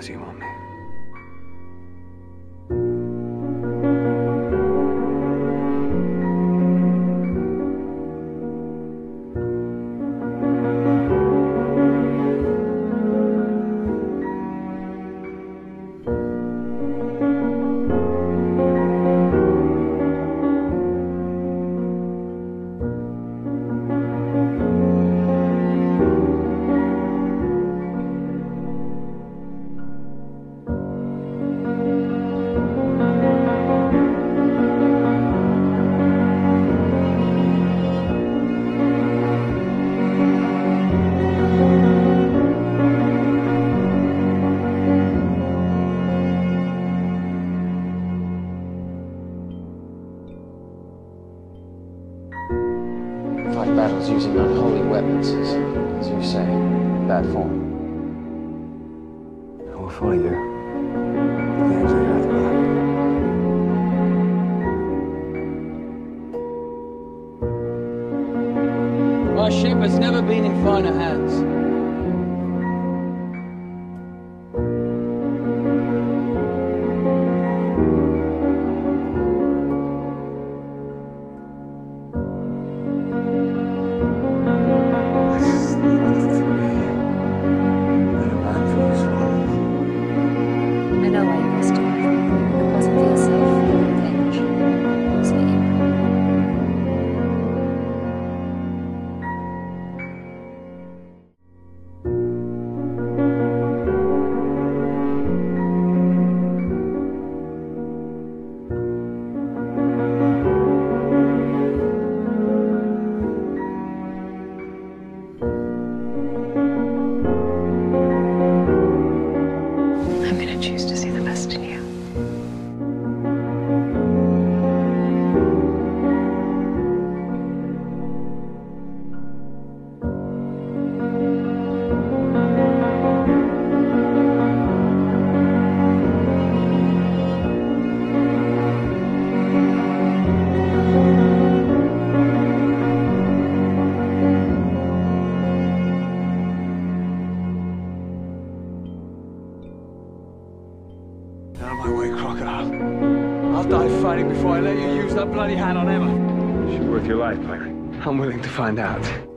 suppose you want me. Battles using unholy weapons is, as you say, bad form. I will follow you. The ends the earth below. My ship has never been in finer hands. Way, crocodile. I'll die fighting before I let you use that bloody hand on Emma. She's worth your life, pirate. I'm willing to find out.